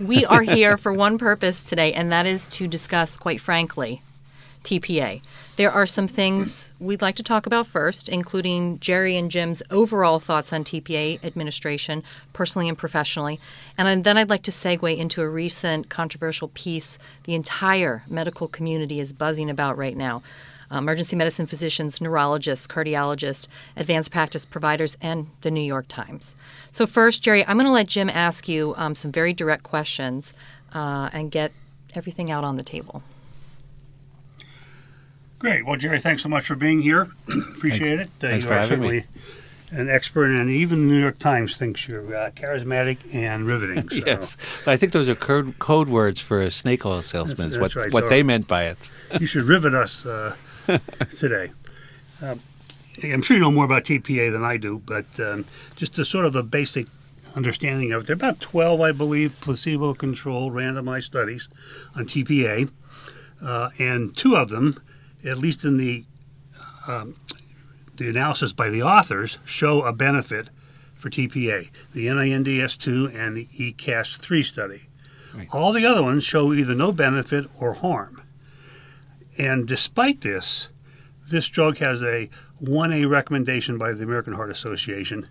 We are here for one purpose today, and that is to discuss, quite frankly, TPA. There are some things we'd like to talk about first, including Jerry and Jim's overall thoughts on TPA administration, personally and professionally. And then I'd like to segue into a recent controversial piece the entire medical community is buzzing about right now. Uh, emergency medicine physicians, neurologists, cardiologists, advanced practice providers, and the New York Times. So, first, Jerry, I'm going to let Jim ask you um, some very direct questions uh, and get everything out on the table. Great. Well, Jerry, thanks so much for being here. Appreciate thanks. it. Uh, thanks you for are having certainly me. an expert, and even the New York Times thinks you're uh, charismatic and riveting. So. Yes, but I think those are code, code words for a snake oil salesman. That's- is what right. what So- they meant by it. you should rivet us uh, today. Um, I'm sure you know more about TPA than I do, but um, just a sort of a basic understanding of it. There are about 12, I believe, placebo-controlled randomized studies on TPA, uh, and two of them, at least in the um, the analysis by the authors, show a benefit for TPA. The NINDS2 and the E ECASS3 study. Right. All the other ones show either no benefit or harm. And despite this, this drug has a 1A recommendation by the American Heart Association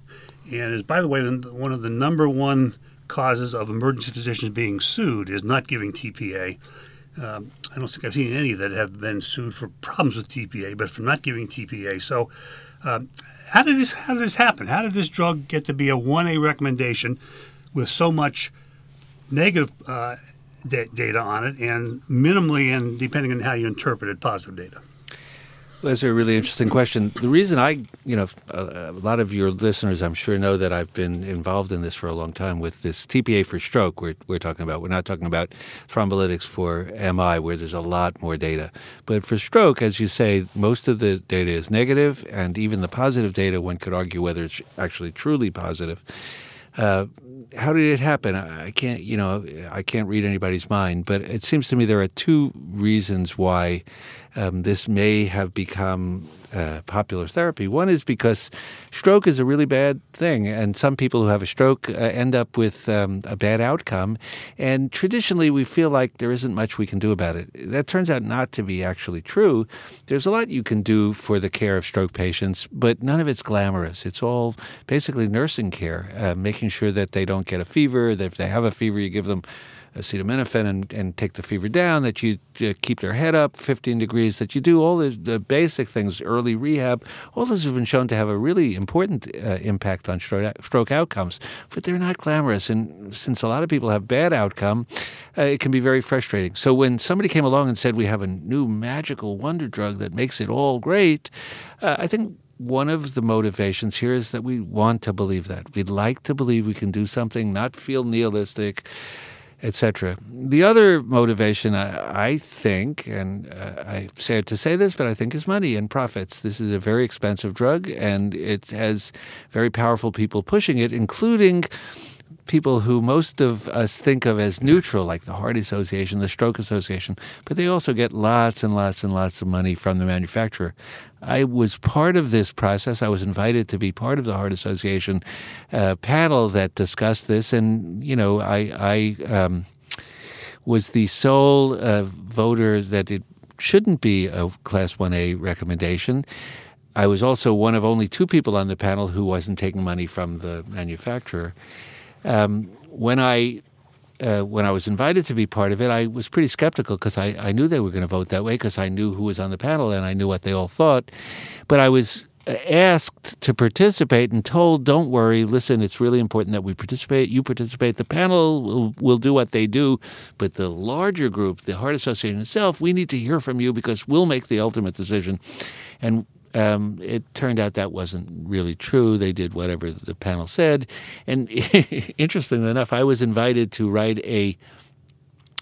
and is, by the way, one of the number one causes of emergency physicians being sued is not giving TPA. Um, I don't think I've seen any that have been sued for problems with TPA, but for not giving TPA. So, um, how did this how did this happen? How did this drug get to be a 1A recommendation with so much negative uh, da- data on it and minimally and depending on how you interpret it, positive data? That's a really interesting question. The reason I, you know, a, a lot of your listeners, I'm sure, know that I've been involved in this for a long time with this TPA for stroke. We're, we're talking about. We're not talking about thrombolytics for MI, where there's a lot more data. But for stroke, as you say, most of the data is negative, and even the positive data, one could argue whether it's actually truly positive. Uh, how did it happen? I can't, you know, I can't read anybody's mind, but it seems to me there are two reasons why um, this may have become uh, popular therapy. One is because stroke is a really bad thing, and some people who have a stroke uh, end up with um, a bad outcome. And traditionally, we feel like there isn't much we can do about it. That turns out not to be actually true. There's a lot you can do for the care of stroke patients, but none of it's glamorous. It's all basically nursing care, uh, making sure that they don't get a fever, that if they have a fever, you give them acetaminophen and, and take the fever down, that you uh, keep their head up 15 degrees, that you do all the, the basic things, early rehab. All those have been shown to have a really important uh, impact on stroke, stroke outcomes, but they're not glamorous. And since a lot of people have bad outcome, uh, it can be very frustrating. So when somebody came along and said, we have a new magical wonder drug that makes it all great, uh, I think one of the motivations here is that we want to believe that. We'd like to believe we can do something, not feel nihilistic, etc. The other motivation, I, I think, and uh, I sad to say this, but I think is money and profits. This is a very expensive drug, and it has very powerful people pushing it, including people who most of us think of as neutral, like the Heart Association, the Stroke Association, but they also get lots and lots and lots of money from the manufacturer. I was part of this process. I was invited to be part of the Heart Association uh, panel that discussed this, and you know, I, I um, was the sole uh, voter that it shouldn't be a Class 1A recommendation. I was also one of only two people on the panel who wasn't taking money from the manufacturer. Um, when I uh, when I was invited to be part of it, I was pretty skeptical because I, I knew they were going to vote that way because I knew who was on the panel and I knew what they all thought. But I was asked to participate and told, don't worry, listen, it's really important that we participate. You participate. The panel will, will do what they do. But the larger group, the Heart Association itself, we need to hear from you because we'll make the ultimate decision. And um, it turned out that wasn't really true. They did whatever the panel said. And interestingly enough, I was invited to write a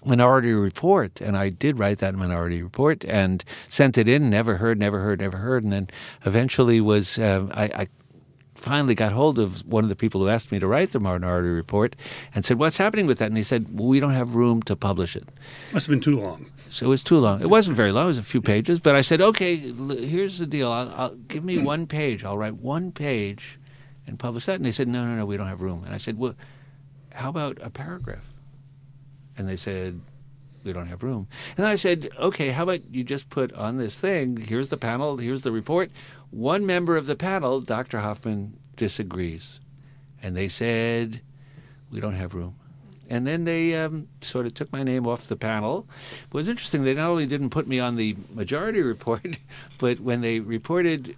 minority report, and I did write that minority report and sent it in. Never heard, never heard, never heard, and then eventually was uh, I, I finally got hold of one of the people who asked me to write the minority report and said, "What's happening with that?" And he said, well, "We don't have room to publish it." Must have been too long. So it was too long. It wasn't very long. It was a few pages. But I said, okay, here's the deal. I'll, I'll give me one page. I'll write one page and publish that. And they said, no, no, no, we don't have room. And I said, well, how about a paragraph? And they said, we don't have room. And I said, okay, how about you just put on this thing? Here's the panel, here's the report. One member of the panel, Dr. Hoffman, disagrees. And they said, we don't have room. And then they um, sort of took my name off the panel. It was interesting. They not only didn't put me on the majority report, but when they reported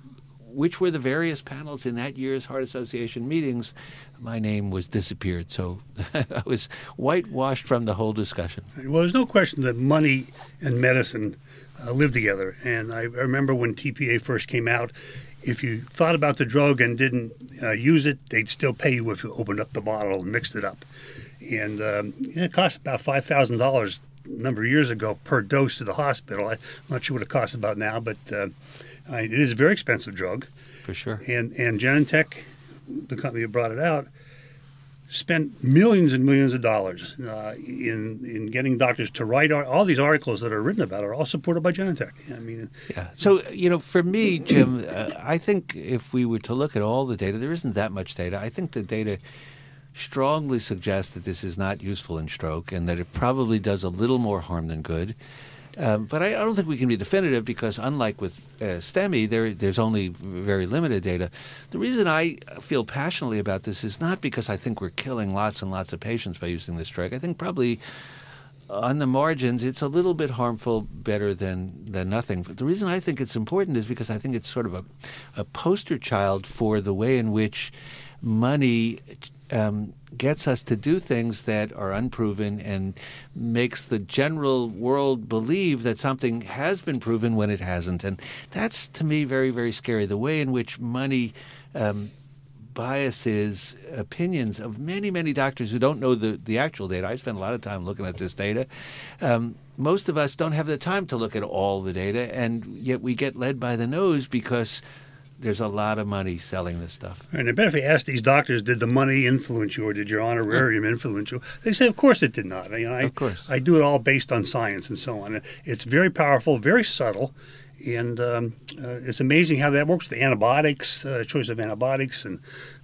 which were the various panels in that year's Heart Association meetings, my name was disappeared. So I was whitewashed from the whole discussion. Well, there's no question that money and medicine uh, live together. And I, remember when TPA first came out, if you thought about the drug and didn't uh, use it, they'd still pay you if you opened up the bottle and mixed it up. And um, it cost about five thousand dollars a number of years ago per dose to the hospital. I'm not sure what it costs about now, but uh, it is a very expensive drug. For sure. And and Genentech, the company that brought it out, spent millions and millions of dollars uh, in in getting doctors to write all these articles that are written about are all supported by Genentech. I mean, yeah. So you know, for me, Jim, uh, I think if we were to look at all the data, there isn't that much data. I think the data strongly suggests that this is not useful in stroke and that it probably does a little more harm than good. Um, but I, I, don't think we can be definitive because, unlike with uh, STEMI, there, there's only very limited data. The reason I feel passionately about this is not because I think we're killing lots and lots of patients by using this drug. I think probably on the margins, it's a little bit harmful, better than, than nothing. But the reason I think it's important is because I think it's sort of a, a poster child for the way in which money um, gets us to do things that are unproven and makes the general world believe that something has been proven when it hasn't. And that's to me very, very scary. The way in which money um, biases opinions of many, many doctors who don't know the, the actual data. I spend a lot of time looking at this data. Um, most of us don't have the time to look at all the data, and yet we get led by the nose because there's a lot of money selling this stuff. And I bet if you asked these doctors, did the money influence you or did your honorarium influence you? They say, of course it did not. You know, I, of course. I do it all based on science and so on. It's very powerful, very subtle, and um, uh, it's amazing how that works with antibiotics, uh, choice of antibiotics, and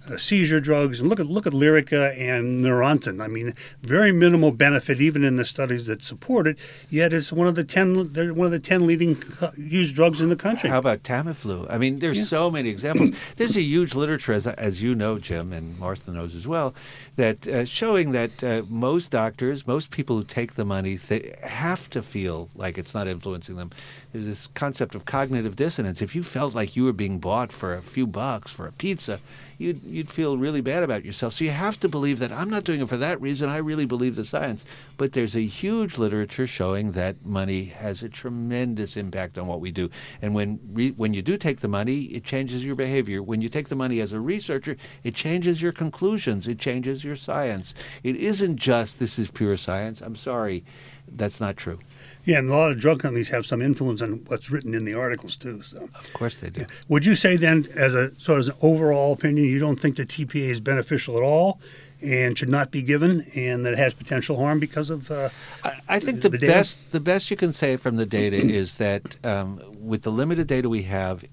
uh, seizure drugs. And look at look at Lyrica and Neurontin. I mean, very minimal benefit even in the studies that support it. Yet it's one of the ten they're one of the ten leading used drugs in the country. How about Tamiflu? I mean, there's yeah. so many examples. there's a huge literature, as, as you know, Jim, and Martha knows as well, that uh, showing that uh, most doctors, most people who take the money, they have to feel like it's not influencing them. There's this concept of cognitive dissonance. If you felt like you were being bought for a few bucks for a pizza, you'd you'd feel really bad about yourself. So you have to believe that I'm not doing it for that reason. I really believe the science. But there's a huge literature showing that money has a tremendous impact on what we do. And when re- when you do take the money, it changes your behavior. When you take the money as a researcher, it changes your conclusions. It changes your science. It isn't just this is pure science. I'm sorry, that's not true. Yeah, and a lot of drug companies have some influence on what's written in the articles too. So, of course they do. Yeah. Would you say then, as a sort of an overall opinion, you don't think the TPA is beneficial at all? and should not be given, and that it has potential harm because of. Uh, I, I, think the, the best the best you can say from the data is that um, with the limited data we have,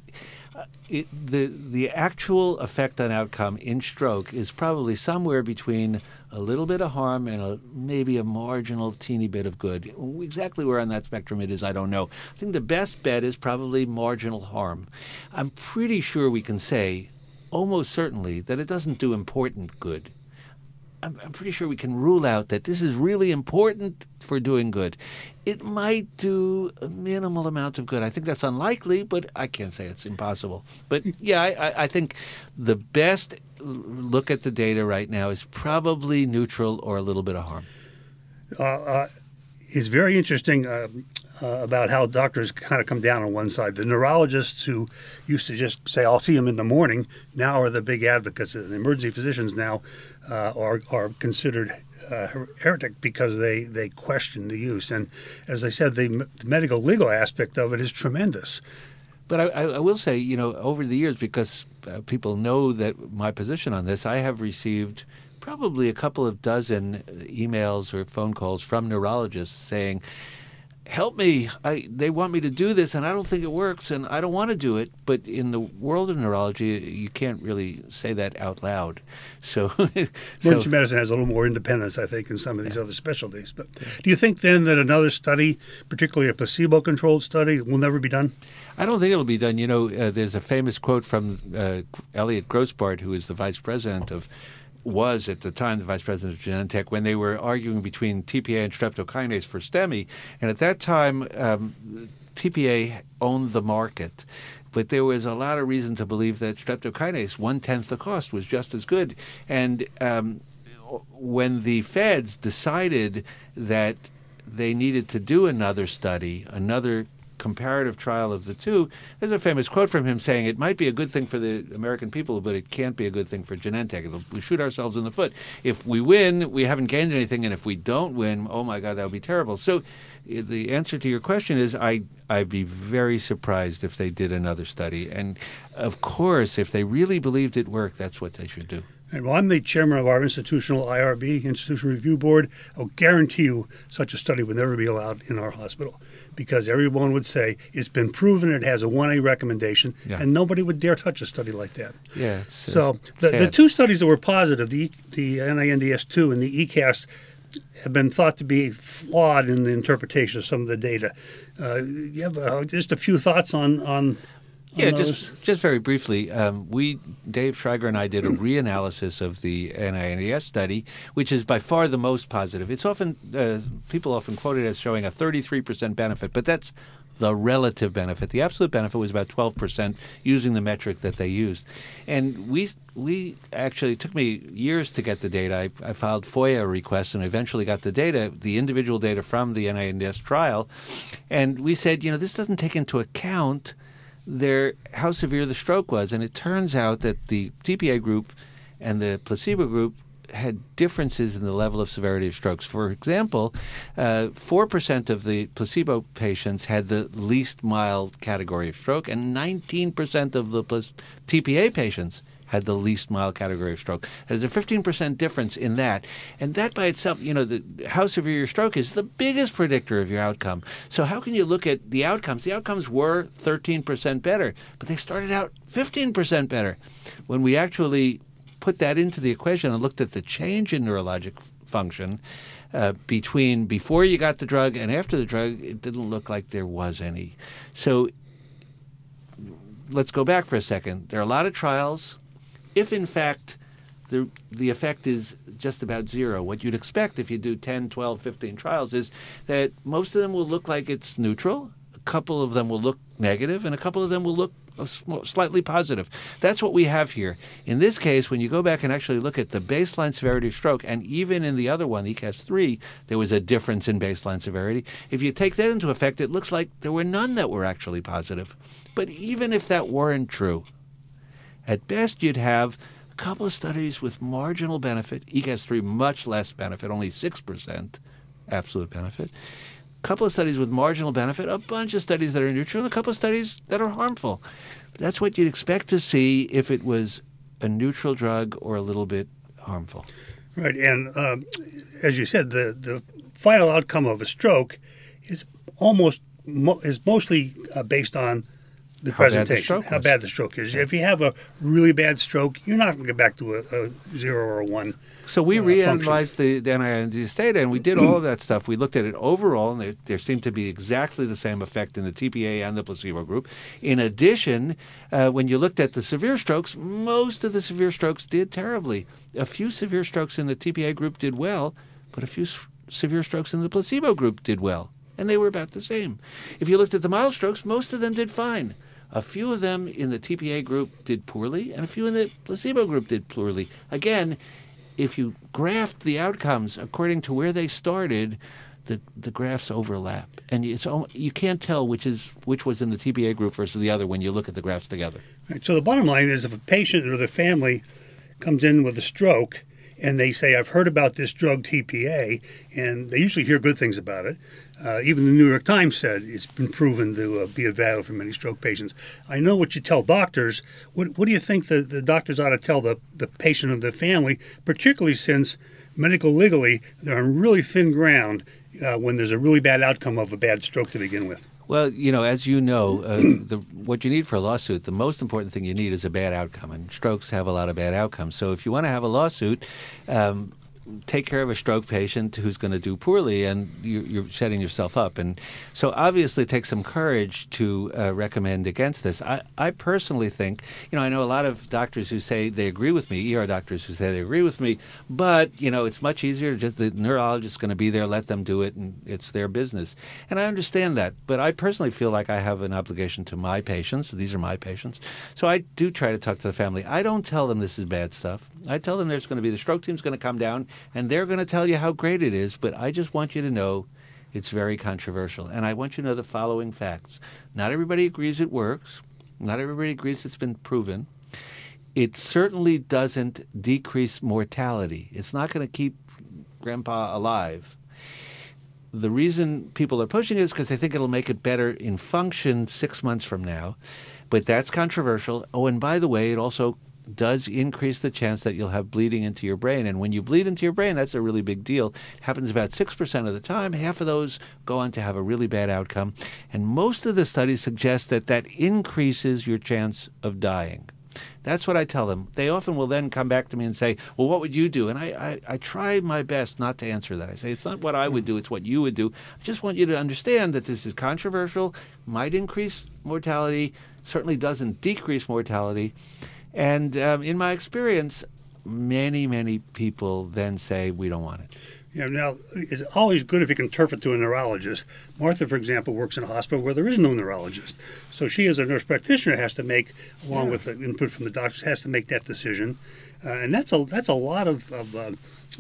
it, the the actual effect on outcome in stroke is probably somewhere between a little bit of harm and a, maybe a marginal teeny bit of good. Exactly where on that spectrum it is, I don't know. I think the best bet is probably marginal harm. I'm pretty sure we can say, almost certainly, that it doesn't do important good. I'm, I'm pretty sure we can rule out that this is really important for doing good. It might do a minimal amount of good. I think that's unlikely, but I can't say it's impossible. But yeah, I, I think the best look at the data right now is probably neutral or a little bit of harm. Uh, uh, it's very interesting uh, uh, about how doctors kind of come down on one side. The neurologists who used to just say, "I'll see him in the morning," now are the big advocates. And emergency physicians now uh, are are considered uh, heretic because they they question the use. And as I said, the, the medical legal aspect of it is tremendous. But I, I, will say, you know, over the years, because uh, people know that my position on this, I have received probably a couple of dozen emails or phone calls from neurologists saying, help me. I, they want me to do this, and I don't think it works, and I don't want to do it. But in the world of neurology, you can't really say that out loud. So, emergency so medicine has a little more independence, I think, than some of these other specialties. But do you think then that another study, particularly a placebo-controlled study, will never be done? I don't think it'll be done. You know, uh, there's a famous quote from uh, Elliot Grossbard, who is the vice president of was at the time the vice president of Genentech when they were arguing between TPA and streptokinase for STEMI. And at that time, um, TPA owned the market. But there was a lot of reason to believe that streptokinase, one tenth the cost, was just as good. And um, when the feds decided that they needed to do another study, another comparative trial of the two, there's a famous quote from him saying it might be a good thing for the American people, but it can't be a good thing for Genentech. It'll, we shoot ourselves in the foot. If we win, we haven't gained anything, and if we don't win, oh my God, that would be terrible. So eh, the answer to your question is I I'd be very surprised if they did another study. And of course, if they really believed it worked, that's what they should do. And well, I'm the chairman of our institutional IRB, Institutional Review Board. I'll guarantee you such a study would never be allowed in our hospital because everyone would say it's been proven it has a 1A recommendation, Yeah. and nobody would dare touch a study like that. Yeah. It's, So it's the, the two studies that were positive, the the NINDS2 and the ECASS, have been thought to be flawed in the interpretation of some of the data. Uh, you have uh, just a few thoughts on on. Yeah, those? just just very briefly, um, we Dave Schriger and I did a reanalysis of the NINDS study, which is by far the most positive. It's often uh, people often quote it as showing a 33% benefit, but that's the relative benefit. The absolute benefit was about 12% using the metric that they used, and we we actually it took me years to get the data. I, I filed FOIA requests and eventually got the data, the individual data from the NINDS trial, and we said, you know, this doesn't take into account their how severe the stroke was, and it turns out that the TPA group and the placebo group had differences in the level of severity of strokes. For example, uh, four percent of the placebo patients had the least mild category of stroke, and nineteen percent of the TPA patients had the least mild category of stroke. There's a 15% difference in that. And that by itself, you know, the, how severe your stroke is the biggest predictor of your outcome. So how can you look at the outcomes? The outcomes were 13% better, but they started out 15% better. When we actually put that into the equation and looked at the change in neurologic function uh, between before you got the drug and after the drug, it didn't look like there was any. So let's go back for a second. There are a lot of trials. If in fact the the effect is just about zero, what you'd expect if you do 10, 12, 15 trials is that most of them will look like it's neutral, a couple of them will look negative, and a couple of them will look slightly positive. That's what we have here. In this case, when you go back and actually look at the baseline severity of stroke, and even in the other one, ECASS 3, there was a difference in baseline severity. If you take that into effect, it looks like there were none that were actually positive. But even if that weren't true, at best, you'd have a couple of studies with marginal benefit, E ECASS 3 much less benefit, only 6% absolute benefit. A couple of studies with marginal benefit, a bunch of studies that are neutral, and a couple of studies that are harmful. That's what you'd expect to see if it was a neutral drug or a little bit harmful. Right, and um, as you said, the the final outcome of a stroke is almost mo- is mostly uh, based on the How bad the presentation, stroke how was. bad the stroke is. If you have a really bad stroke, you're not going to get back to a, a zero or a one. So we uh, reanalyzed the, the NINDS data, and we did all of that stuff. We looked at it overall, and there, there seemed to be exactly the same effect in the TPA and the placebo group. In addition, uh, when you looked at the severe strokes, most of the severe strokes did terribly. A few severe strokes in the TPA group did well, but a few s- severe strokes in the placebo group did well, and they were about the same. If you looked at the mild strokes, most of them did fine. A few of them in the TPA group did poorly, and a few in the placebo group did poorly. Again, if you graphed the outcomes according to where they started, the, the graphs overlap, and it's you can't tell which is which was in the TPA group versus the other when you look at the graphs together. Right, so the bottom line is, if a patient or their family comes in with a stroke and they say, "I've heard about this drug TPA," and they usually hear good things about it. Uh, even the New York Times said it's been proven to uh, be of value for many stroke patients. I know what you tell doctors. What, what do you think the, the doctors ought to tell the, the patient and the family, particularly since medical legally they're on really thin ground uh, when there's a really bad outcome of a bad stroke to begin with. Well, you know, as you know, uh, the, what you need for a lawsuit, the most important thing you need is a bad outcome, and strokes have a lot of bad outcomes. So if you want to have a lawsuit, um, take care of a stroke patient who's going to do poorly, and you're, you're, setting yourself up. And so, obviously, it takes some courage to uh, recommend against this. I, I personally think, you know, I know a lot of doctors who say they agree with me, ER doctors who say they agree with me, but you know, it's much easier. Just the neurologist is going to be there, let them do it, and it's their business. And I understand that, but I personally feel like I have an obligation to my patients. These are my patients, so I do try to talk to the family. I don't tell them this is bad stuff. I tell them there's going to be the stroke team's going to come down and they're going to tell you how great it is, but I just want you to know it's very controversial. And I want you to know the following facts. Not everybody agrees it works, not everybody agrees it's been proven. It certainly doesn't decrease mortality. It's not going to keep grandpa alive. The reason people are pushing it is because they think it'll make it better in function six months from now. But that's controversial. Oh, and by the way, it also does increase the chance that you'll have bleeding into your brain. And when you bleed into your brain, that's a really big deal. It happens about 6% of the time. Half of those go on to have a really bad outcome. And most of the studies suggest that that increases your chance of dying. That's what I tell them. They often will then come back to me and say, Well, what would you do? And I, I, I, try my best not to answer that. I say, It's not what I would do, it's what you would do. I just want you to understand that this is controversial, might increase mortality, certainly doesn't decrease mortality. And um, in my experience, many, many people then say, we don't want it. Yeah, now it's always good if you can turf it to a neurologist. Martha, for example, works in a hospital where there is no neurologist. So she, as a nurse practitioner, has to make, along yeah. with the input from the doctors, has to make that decision. Uh, and that's a that's a lot of, of uh,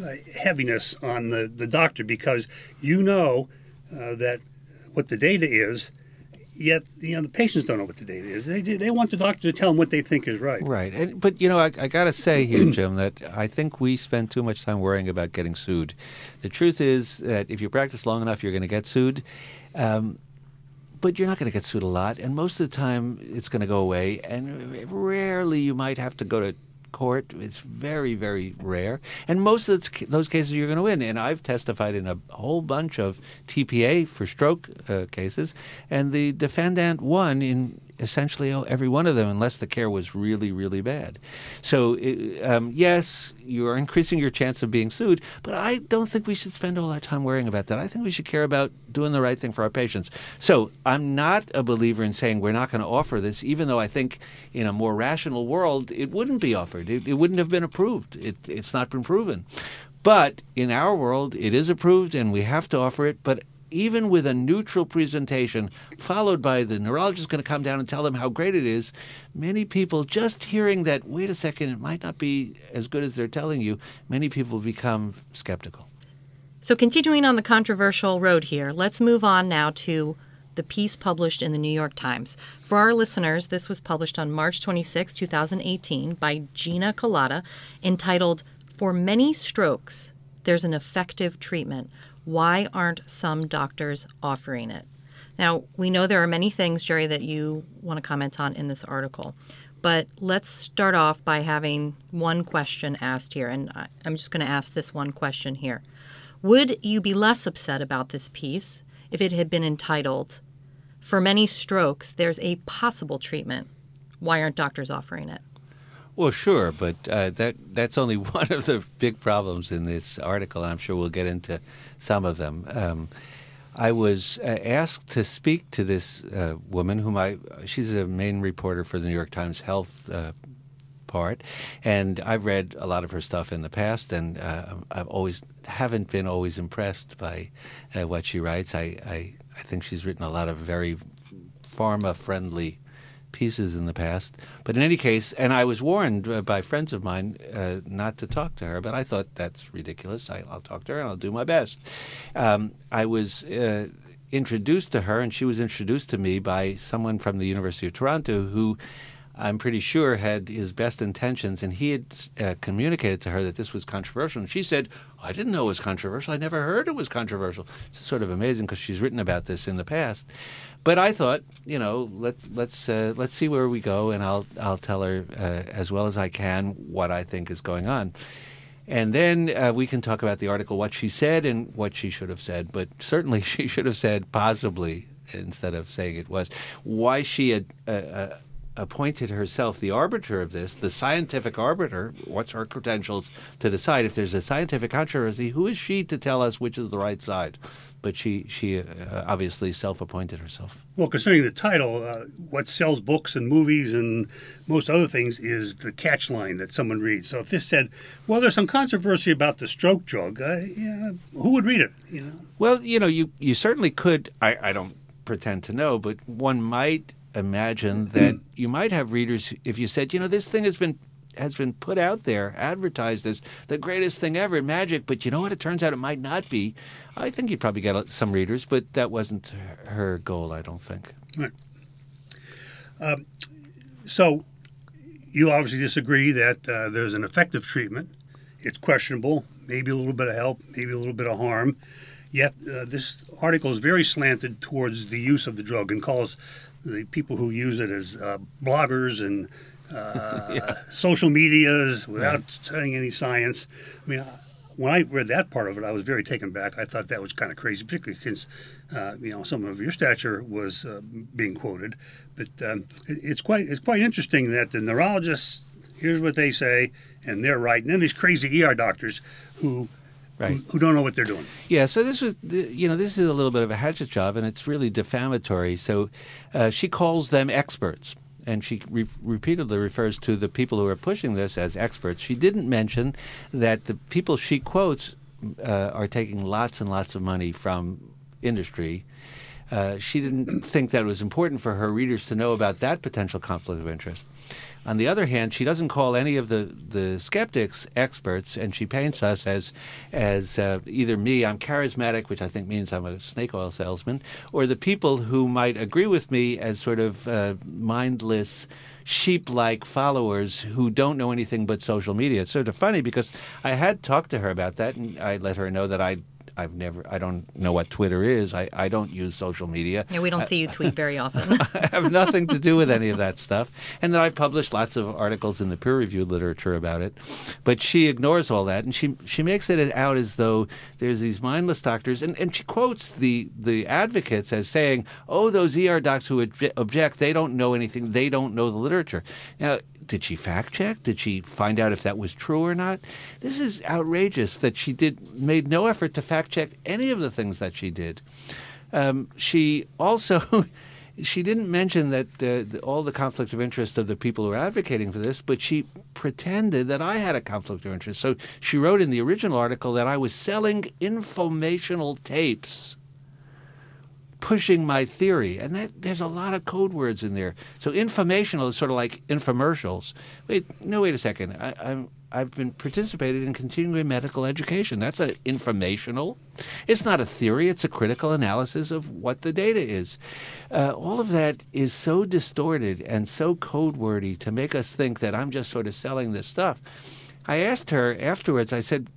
uh, heaviness on the, the doctor because you know uh, that what the data is yet you know the patients don't know what the data is. They they want the doctor to tell them what they think is right. Right, and, but you know I, I got to say here, Jim, that I think we spend too much time worrying about getting sued. The truth is that if you practice long enough, you're going to get sued. Um, but you're not going to get sued a lot, and most of the time it's going to go away. And rarely you might have to go to court. It's very, very rare. And most of those cases you're going to win. And I've testified in a whole bunch of TPA for stroke uh, cases, and the defendant won in essentially every one of them, unless the care was really, really bad. So, um, yes, you are increasing your chance of being sued, but I don't think we should spend all our time worrying about that. I think we should care about doing the right thing for our patients. So, I'm not a believer in saying we're not going to offer this, even though I think in a more rational world it wouldn't be offered. It, it wouldn't have been approved. It, it's not been proven. But in our world, it is approved and we have to offer it. But even with a neutral presentation, followed by the neurologist going to come down and tell them how great it is, many people just hearing that, wait a second, it might not be as good as they're telling you, many people become skeptical. So, continuing on the controversial road here, let's move on now to the piece published in the New York Times. For our listeners, this was published on March 26, 2018, by Gina Kolata, entitled For Many Strokes, There's an Effective Treatment why aren't some doctors offering it? Now, we know there are many things, Jerry, that you want to comment on in this article, but let's start off by having one question asked here. And I'm just going to ask this one question here. Would you be less upset about this piece if it had been entitled, For Many Strokes, There's a Possible Treatment? Why aren't doctors offering it? Well, sure, but uh, that that's only one of the big problems in this article, I'm sure we'll get into some of them. Um, I was uh, asked to speak to this uh, woman, whom I she's a main reporter for the New York Times health uh, part, and I've read a lot of her stuff in the past, and uh, I've always haven't been always impressed by uh, what she writes. I, I I think she's written a lot of very pharma friendly pieces in the past. But in any case, and I was warned uh, by friends of mine uh, not to talk to her, but I thought that's ridiculous. I, will talk to her and I'll do my best. Um, I was. Uh, introduced to her, and she was introduced to me by someone from the University of Toronto who I'm pretty sure had his best intentions, and he had uh, communicated to her that this was controversial. And she said, I didn't know it was controversial. I never heard it was controversial. It's sort of amazing because she's written about this in the past. But I thought, you know, let's let's uh, let's see where we go, and I'll I'll tell her uh, as well as I can what I think is going on. And then uh, we can talk about the article, what she said and what she should have said. But certainly she should have said possibly instead of saying it was. Why she had uh, uh, appointed herself the arbiter of this, the scientific arbiter, what's her credentials to decide if there's a scientific controversy? Who is she to tell us which is the right side? But she, she uh, obviously self appointed herself. Well, considering the title, uh, what sells books and movies and most other things is the catch line that someone reads. So if this said, well, there's some controversy about the stroke drug, uh, yeah, who would read it? You know? Well, you know, you, you certainly could. I, I don't pretend to know, but one might imagine that you might have readers if you said, you know, this thing has been has been put out there, advertised as the greatest thing ever in magic, but you know what? It turns out it might not be. I think you'd probably get some readers, but that wasn't her goal, I don't think. Right. Um, so you obviously disagree that uh, there's an effective treatment. It's questionable, maybe a little bit of help, maybe a little bit of harm. Yet uh, this article is very slanted towards the use of the drug and calls the people who use it as uh, bloggers and uh, yeah. social medias without right. studying any science. I mean, when I read that part of it, I was very taken back. I thought that was kind of crazy, particularly since uh, you know someone of your stature was uh, being quoted. But um, it, it's quite it's quite interesting that the neurologists here's what they say and they're right, and then these crazy ER doctors who right. who, who, don't know what they're doing. Yeah, so this was, you know, this is a little bit of a hatchet job, and it's really defamatory. So uh, she calls them experts. And she re- repeatedly refers to the people who are pushing this as experts. She didn't mention that the people she quotes uh, are taking lots and lots of money from industry. Uh, she didn't think that it was important for her readers to know about that potential conflict of interest. On the other hand, she doesn't call any of the, the skeptics experts, and she paints us as as uh, either me, I'm charismatic, which I think means I'm a snake oil salesman, or the people who might agree with me as sort of uh, mindless sheep like followers who don't know anything but social media. It's sort of funny because I had talked to her about that and I let her know that I I've never, I don't know what Twitter is. I, I don't use social media. Yeah, we don't I, see you tweet very often. I have nothing to do with any of that stuff. And then I've published lots of articles in the peer reviewed literature about it. But she ignores all that and she, she makes it out as though there's these mindless doctors. And, and she quotes the, the advocates as saying, oh, those ER docs who object, they don't know anything, they don't know the literature. Now, did she fact check? Did she find out if that was true or not? This is outrageous that she did made no effort to fact check any of the things that she did. Um, she also. she didn't mention that uh, the, all the conflict of interest of the people who are advocating for this, but she pretended that I had a conflict of interest. So she wrote in the original article that I was selling informational tapes pushing my theory. And that, there's a lot of code words in there. So informational is sort of like infomercials. Wait, no, wait a second. I, I'm, I've been participated in continuing medical education. That's an informational. It's not a theory. It's a critical analysis of what the data is. Uh, all of that is so distorted and so code wordy to make us think that I'm just sort of selling this stuff. I asked her afterwards, I said,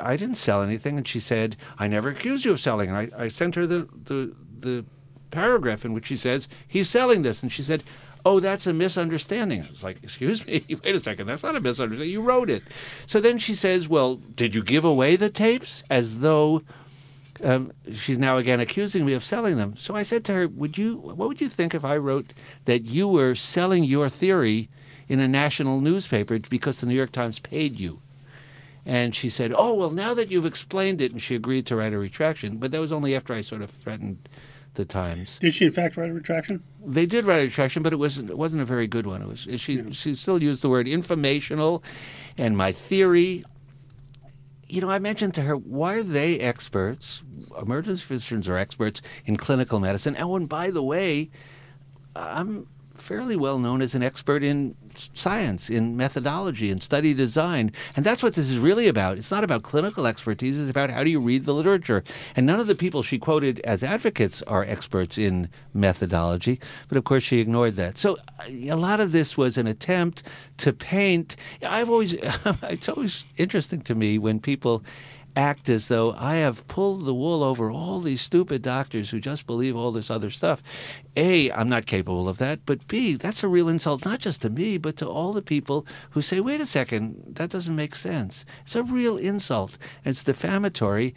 I didn't sell anything. And she said, I never accused you of selling. And I, I sent her the, the, the paragraph in which she says he's selling this, and she said, "Oh, that's a misunderstanding." I was like, "Excuse me, wait a second, that's not a misunderstanding. You wrote it." So then she says, "Well, did you give away the tapes?" As though um, she's now again accusing me of selling them. So I said to her, "Would you? What would you think if I wrote that you were selling your theory in a national newspaper because the New York Times paid you?" And she said, "Oh well, now that you've explained it," and she agreed to write a retraction. But that was only after I sort of threatened the Times. Did she in fact write a retraction? They did write a retraction, but it wasn't it wasn't a very good one. It was she yeah. she still used the word informational, and my theory. You know, I mentioned to her, why are they experts? Emergency physicians are experts in clinical medicine. Oh, and by the way, I'm fairly well known as an expert in science, in methodology, and study design. And that's what this is really about. It's not about clinical expertise, it's about how do you read the literature. And none of the people she quoted as advocates are experts in methodology, but of course she ignored that. So uh, a lot of this was an attempt to paint. I've always, it's always interesting to me when people act as though I have pulled the wool over all these stupid doctors who just believe all this other stuff. A, I'm not capable of that, but B, that's a real insult not just to me, but to all the people who say, wait a second, that doesn't make sense. It's a real insult, and it's defamatory,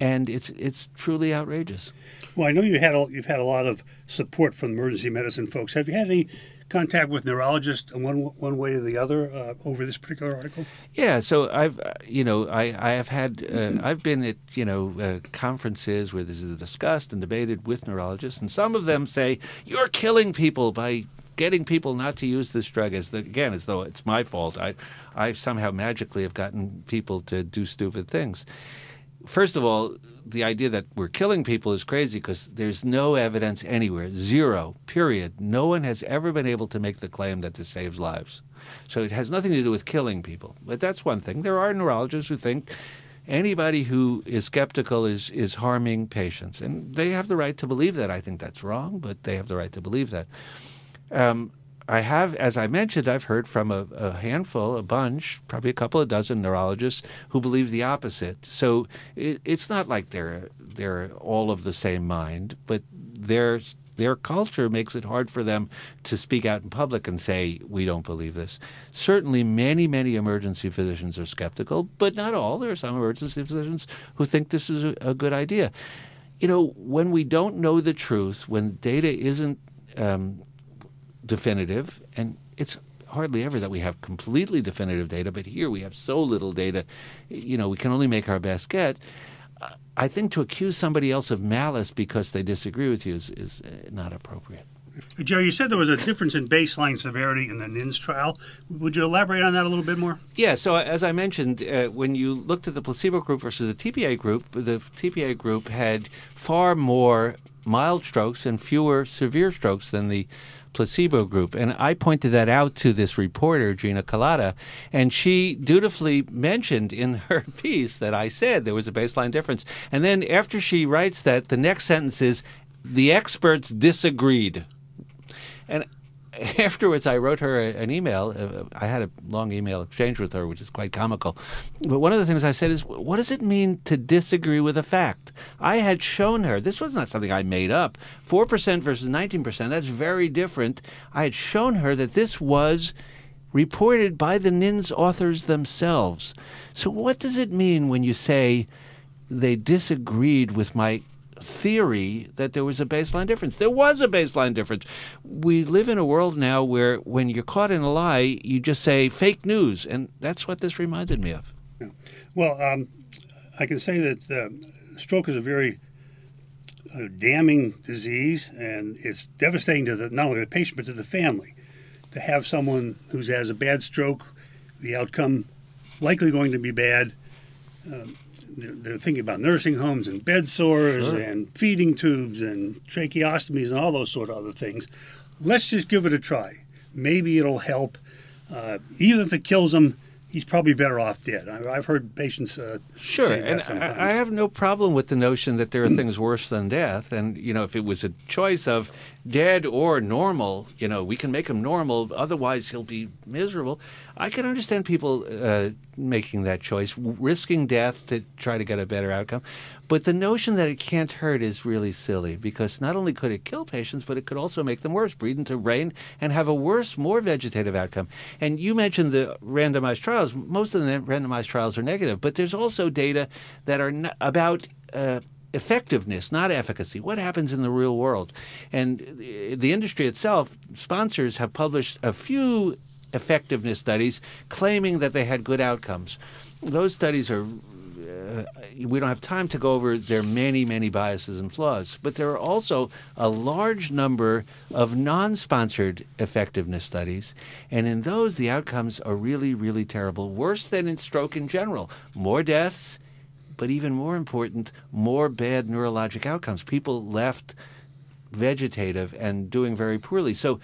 and it's it's truly outrageous. Well, I know you had a, you've had a lot of support from emergency medicine folks. Have you had any contact with neurologists one one way or the other uh, over this particular article? Yeah, so I've uh, you know I I have had uh, I've been at you know uh, conferences where this is discussed and debated with neurologists, and some of them say you're killing people by getting people not to use this drug as the, again as though it's my fault. I I somehow magically have gotten people to do stupid things. First of all, the idea that we're killing people is crazy because there's no evidence anywhere, zero, period. No one has ever been able to make the claim that this saves lives. So it has nothing to do with killing people. But that's one thing. There are neurologists who think anybody who is skeptical is, is harming patients. And they have the right to believe that. I think that's wrong, but they have the right to believe that. Um, I have, as I mentioned, I've heard from a, a, handful, a bunch, probably a couple of dozen neurologists who believe the opposite. So it, it's not like they're they're all of the same mind, but their their culture makes it hard for them to speak out in public and say we don't believe this. Certainly, many many emergency physicians are skeptical, but not all. There are some emergency physicians who think this is a, a good idea. You know, when we don't know the truth, when data isn't um, definitive, and it's hardly ever that we have completely definitive data, but here we have so little data, you know, we can only make our best guess. I think to accuse somebody else of malice because they disagree with you is, is uh, not appropriate. Joe, you said there was a difference in baseline severity in the NINDS trial. Would you elaborate on that a little bit more? Yeah, so as I mentioned, uh, when you looked at the placebo group versus the TPA group, the TPA group had far more mild strokes and fewer severe strokes than the placebo group. And I pointed that out to this reporter, Gina Kolata, and she dutifully mentioned in her piece that I said there was a baseline difference. And then after she writes that, the next sentence is, the experts disagreed. And afterwards, I wrote her an email. Uh, I had a long email exchange with her, which is quite comical. But one of the things I said is, what does it mean to disagree with a fact? I had shown her, this was not something I made up. 4% versus 19%, that's very different. I had shown her that this was reported by the NINDS authors themselves. So, what does it mean when you say they disagreed with my theory that there was a baseline difference. There was a baseline difference. We live in a world now where when you're caught in a lie, you just say fake news, and that's what this reminded me of. Yeah. Well, um, I can say that uh, stroke is a very uh, damning disease, and it's devastating to the, not only the patient but to the family. To have someone who has a bad stroke, the outcome likely going to be bad. Um, they're, thinking about nursing homes and bed sores sure. and feeding tubes and tracheostomies and all those sort of other things. Let's just give it a try. Maybe it'll help. Uh, even if it kills him, he's probably better off dead. I, have heard patients uh, sure, and I, I, have no problem with the notion that there are things worse than death. And you know, if it was a choice of dead or normal, you know, we can make him normal. Otherwise, he'll be miserable. I can understand people uh, making that choice, risking death to try to get a better outcome. But the notion that it can't hurt is really silly because not only could it kill patients, but it could also make them worse, breed into brain, and have a worse, more vegetative outcome. And you mentioned the randomized trials. Most of the randomized trials are negative, but there's also data that are about. Uh, effectiveness, not efficacy. What happens in the real world? And the industry itself, sponsors have published a few effectiveness studies claiming that they had good outcomes. Those studies are uh, we don't have time to go over their many, many biases and flaws, but there are also a large number of non sponsored effectiveness studies, and in those, the outcomes are really, really terrible, worse than in stroke in general. More deaths, but even more important, more bad neurologic outcomes. People left vegetative and doing very poorly. So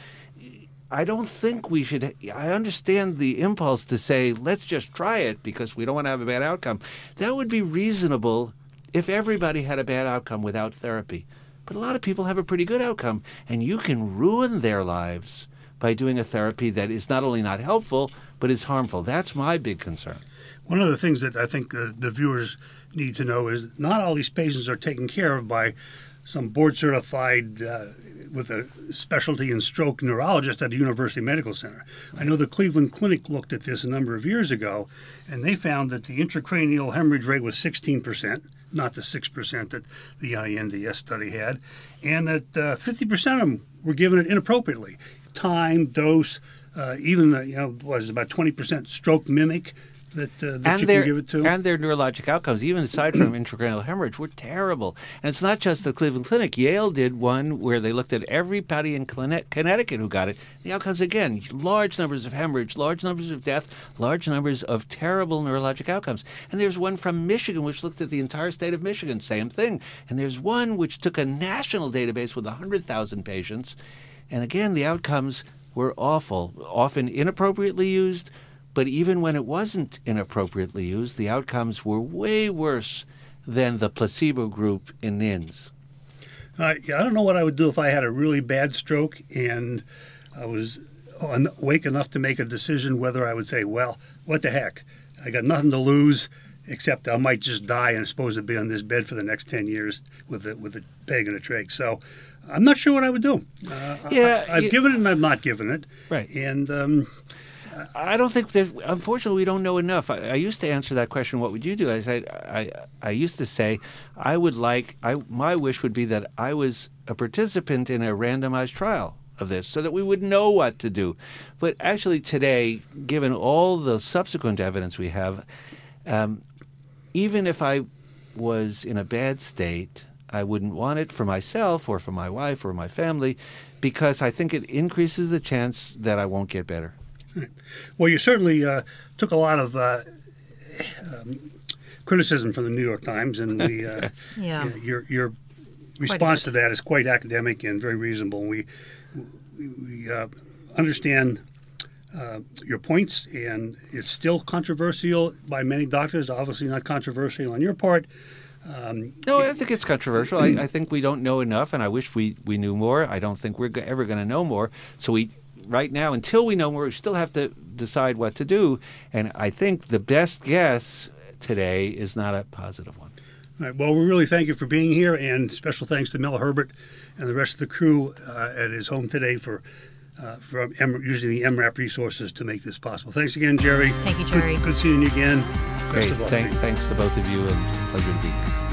I don't think we should. I understand the impulse to say, let's just try it because we don't want to have a bad outcome. That would be reasonable if everybody had a bad outcome without therapy. But a lot of people have a pretty good outcome, and you can ruin their lives by doing a therapy that is not only not helpful, but is harmful. That's my big concern. One of the things that I think uh, the viewers need to know is not all these patients are taken care of by some board certified uh, with a specialty in stroke neurologist at a university medical center. I know the Cleveland Clinic looked at this a number of years ago, and they found that the intracranial hemorrhage rate was 16%, not the 6% that the INDS study had, and that uh, 50% of them were given it inappropriately. Time, dose, uh, even, uh, you know, was about 20% stroke mimic that, uh, that and you their, can give it to. And their neurologic outcomes, even aside from intracranial hemorrhage, were terrible. And it's not just the Cleveland Clinic. Yale did one where they looked at everybody in Connecticut who got it. The outcomes, again, large numbers of hemorrhage, large numbers of death, large numbers of terrible neurologic outcomes. And there's one from Michigan which looked at the entire state of Michigan, same thing. And there's one which took a national database with 100,000 patients. And again, the outcomes were awful, often inappropriately used, but even when it wasn't inappropriately used, the outcomes were way worse than the placebo group in NINDS. Uh, yeah, I don't know what I would do if I had a really bad stroke and I was awake enough to make a decision whether I would say, well, what the heck? I got nothing to lose except I might just die and I'm supposed to be on this bed for the next 10 years with a, with a peg and a trach. So I'm not sure what I would do. Uh, yeah, I, have given it and I've not given it. Right. And um, I don't think there's. Unfortunately, we don't know enough. I, I, used to answer that question. What would you do? I said. I I used to say, I would like. I my wish would be that I was a participant in a randomized trial of this, so that we would know what to do. But actually, today, given all the subsequent evidence we have, um, even if I was in a bad state, I wouldn't want it for myself or for my wife or my family, because I think it increases the chance that I won't get better. Well, you certainly uh, took a lot of uh, um, criticism from the New York Times, and we, uh, yeah. your your response to that is quite academic and very reasonable. We we, we uh, understand. Uh, your points, and it's still controversial by many doctors. Obviously, not controversial on your part. Um, no, I think it's controversial. I, I, think we don't know enough, and I wish we, we knew more. I don't think we're ever going to know more. So we right now, until we know more, we still have to decide what to do. And I think the best guess today is not a positive one. All right. Well, we really thank you for being here, and special thanks to Mel Herbert and the rest of the crew uh, at his home today for uh, for M- using the EM:RAP resources to make this possible. Thanks again, Jerry. Thank you, Jerry. Good, good seeing you again. Great. Thank, thanks to both of you, and pleasure to be here.